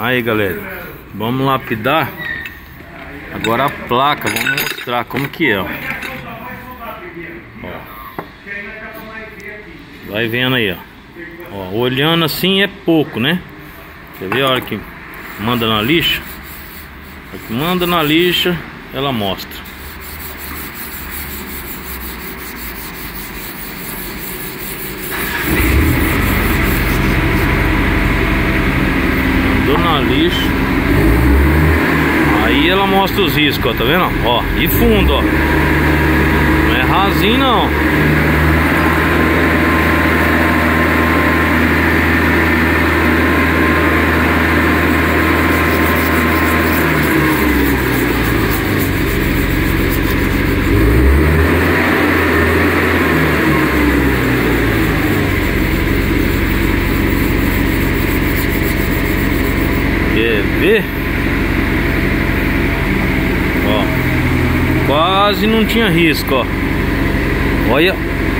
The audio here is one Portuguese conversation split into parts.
Aí galera, vamos lapidar Agora a placa, vamos mostrar como que é ó. Ó. Vai vendo aí ó. ó Olhando assim é pouco né Quer ver a hora que manda na lixa a que manda na lixa ela mostra lixo Aí ela mostra os riscos, ó, tá vendo? Ó, e fundo, ó. Não é rasinho não ver Ó. Quase não tinha risco, ó. Olha,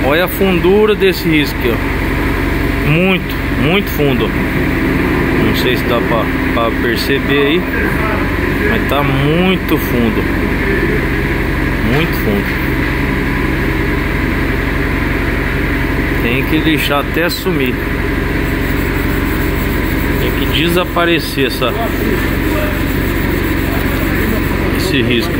olha a fundura desse risco ó. Muito, muito fundo. Não sei se dá pra, pra perceber aí Mas tá muito fundo. Muito fundo. Tem que deixar até sumir desaparecer essa esse risco.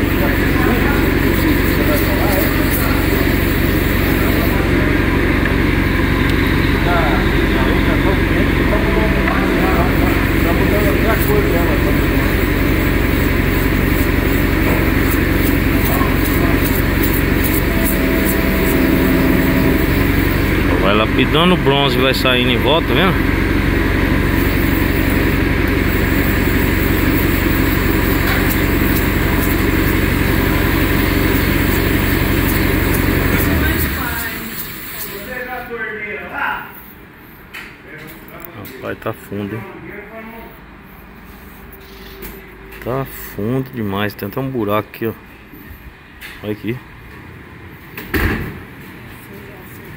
Vai lapidando o bronze vai saindo em volta, vendo? Rapaz, tá fundo, hein? Tá fundo demais. Tem até um buraco aqui, ó. Olha aqui.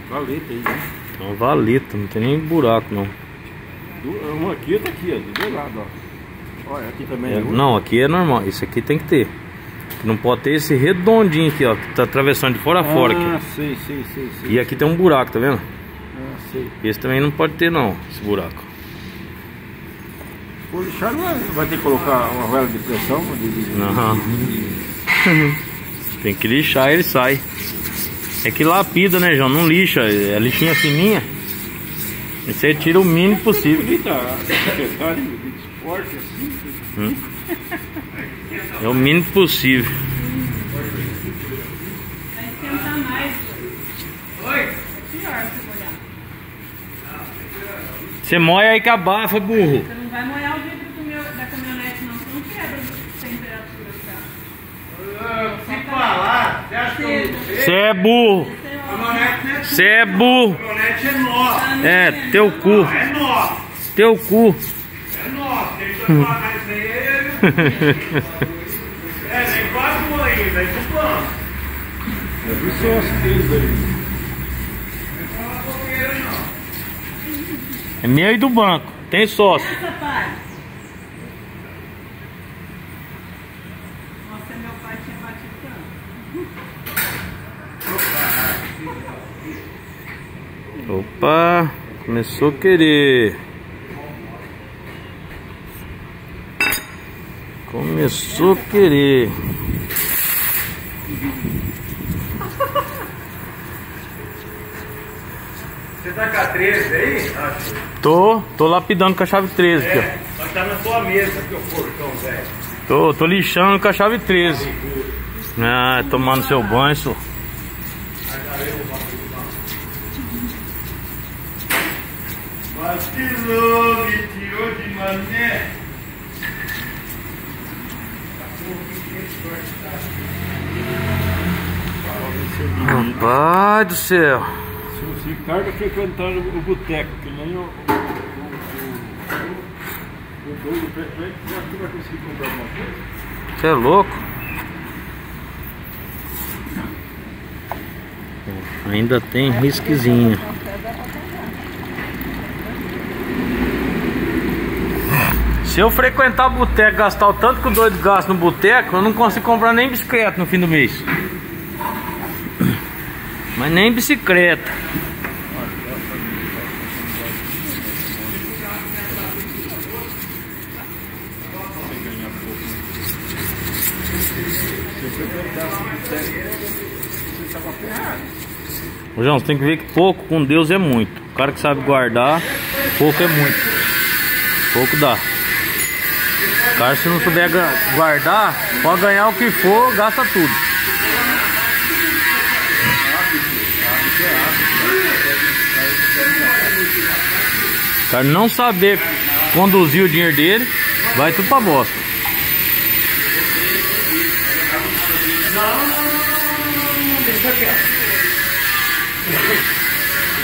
Valeta aí, né? É uma valeta, não tem nem buraco, não. Uma aqui e outra aqui, ó. Do dois lados, ó. Olha, aqui também é, Não, aqui é normal. Isso aqui tem que ter. Não pode ter esse redondinho aqui, ó. Que tá atravessando de fora a fora aqui. Ah, sei, sei, sei, sei. E aqui tem um buraco, tá vendo? Sei. Esse também não pode ter, não, esse buraco. O lixar vai, vai ter que colocar uma vela de pressão? Não. Tem que lixar ele sai. É que lapida, né, João? Não lixa. É lixinha fininha. E você tira o mínimo possível. Hum? É o mínimo possível. Vai esquentar mais. Oi? É pior você molhar. Você moia aí que abafa, burro. Você não vai molhar o vidro do meu, da caminhonete, não. Você não quebra a temperatura, tá? Se falar, você acha que eu não sei? Você é burro. Você é burro. caminhonete é nossa. É, teu cu. É nossa. Teu cu. É nossa. Deixa eu falar isso aí. É, nem quase um ainda, é do plano. É do sócio deles aí. É meu e do banco. Tem sócio. Essa, pai. Nossa, meu pai tinha batido tanto. Opa, começou a querer. Começou a querer. Você tá com a 13 aí? Acho. Tô, tô lapidando com a chave 13 aqui, É, só que tá na sua mesa aqui o portão, velho. ó. Tô, tô lixando com a chave 13. Ah, tomando seu banho, senhor. Vacilou, me tirou de mané. Rapaz do céu. Se o Ricardo frequentando o boteco, que nem o. o, o, o, o doido, vai conseguir comprar alguma coisa? Você é louco? Ainda tem risquezinho. Se eu frequentar boteco, gastar o tanto que o doido gasta no boteco, eu não consigo comprar nem bicicleta no fim do mês. Mas nem bicicleta. Ô, João, você tem que ver que pouco com Deus é muito. O cara que sabe guardar, pouco é muito. Pouco dá. O cara se não souber guardar, pode ganhar o que for, gasta tudo. O cara não saber conduzir o dinheiro dele, vai tudo pra bosta. Deixa quieto.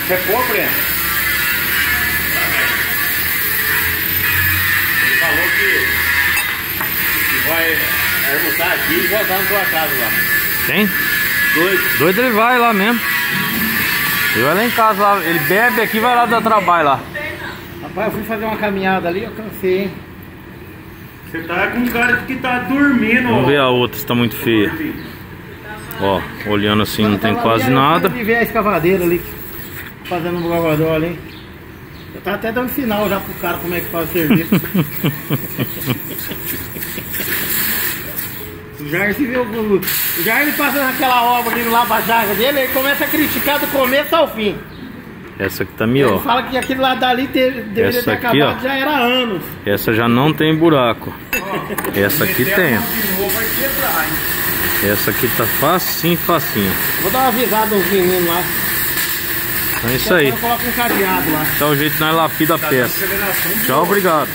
Você é pouco, né? Ele falou que, que vai almoçar aqui e voltar na tua casa lá. Quem? Doido. Doido ele vai lá mesmo. Ele vai lá em casa lá, ele bebe aqui e vai lá dar trabalho lá. Rapaz, eu fui fazer uma caminhada ali, eu cansei, hein? Você tá com um cara que tá dormindo. Vamos ver a outra se tá muito feia. Ó, olhando assim não tem quase ali, eu nada. fui ver a escavadeira ali, fazendo um gravador ali. Eu tava até dando sinal já pro cara como é que faz o serviço. o Jair se vê o. O Jair ele passa naquela obra ali no lava-jato dele, ele começa a criticar do começo ao fim. Essa aqui tá Ele melhor. fala que aquele lado dali deveria Essa ter aqui, acabado ó. já era anos. Essa já não tem buraco. Essa aqui tem. quebrar? Essa aqui tá facinho, facinho. Vou dar uma avisada aos meninos lá. Então é isso aí. Coloco um cadeado lá. Tá o jeito que nós lapida a peça. Tchau, obrigado.